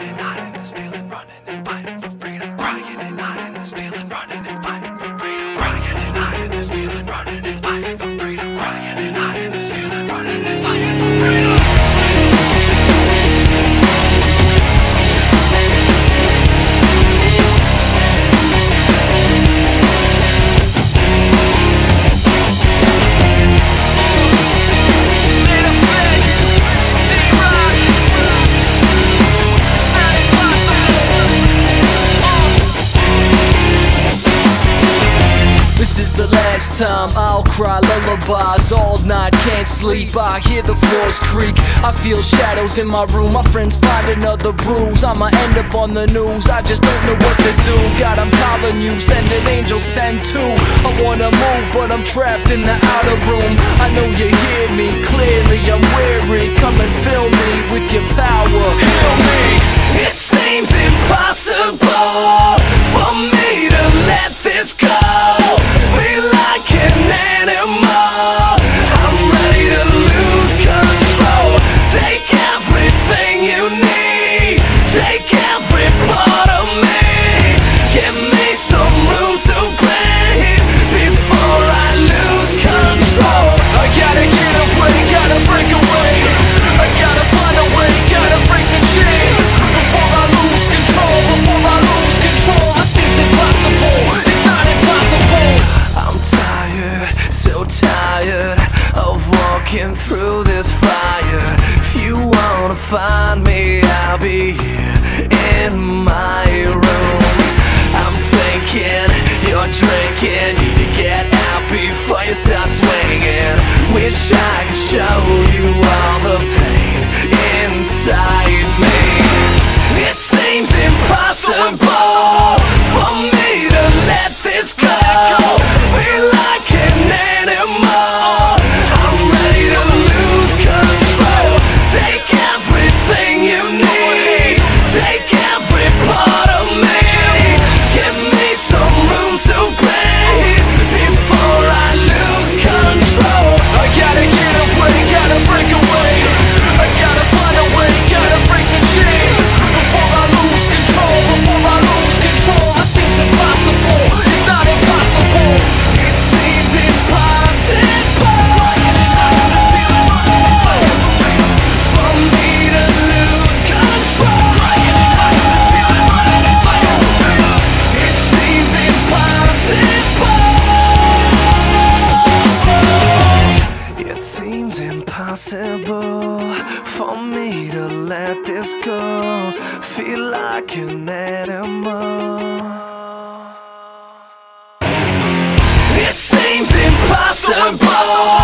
and hiding this feeling, running and fighting for freedom. Crying and hiding this feeling, running and fighting for freedom. Time I'll cry lullabies all night, can't sleep. I hear the floors creak. I feel shadows in my room. My friends find another bruise. I'ma end up on the news. I just don't know what to do. God, I'm calling you. Send an angel, send two. I wanna move, but I'm trapped in the outer room. I know you hear me clearly. I'm weary. Come and fill me with your power. Heal me. So tired of walking through this fire. If you wanna find me, I'll be here in my It seems impossible for me to let this go. Feel like an animal. It seems impossible